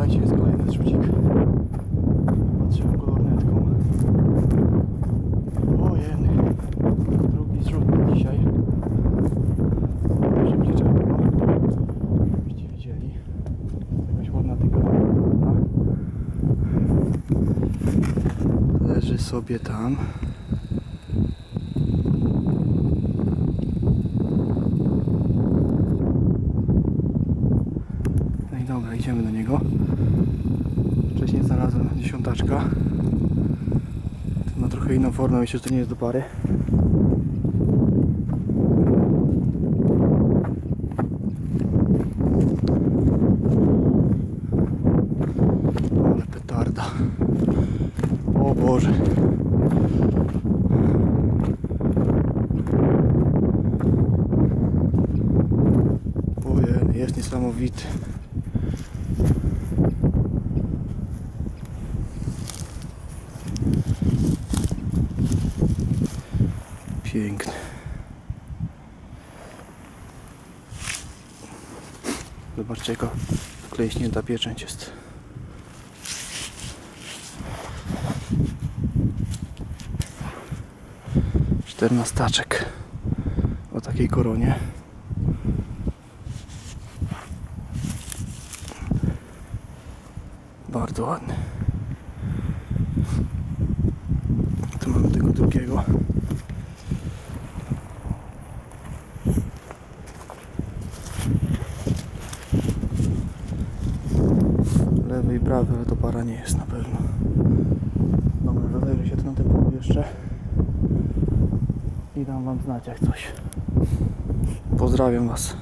Słuchajcie, jest kolejny zrzucik. Patrzyłem go lornetką. Ojej, drugi zrzut dzisiaj. Przybliżę go, żebyście widzieli. Jakaś ładna tyka. Leży sobie tam. Dobra, idziemy do niego. Wcześniej znalazłem dziesiątaczka. Ten ma trochę inną formę, myślę, że to nie jest do pary. Ale petarda. O Boże. Jest niesamowity. Piękny. Zobaczcie jaka wkleśnięta pieczęć jest. Czternastaczek o takiej koronie. Bardzo ładny. Tu mamy tego drugiego. Lewy i prawy, ale to para nie jest na pewno. Dobra, rozejrzę się tu na tym jeszcze i dam wam znać jak coś. Pozdrawiam was.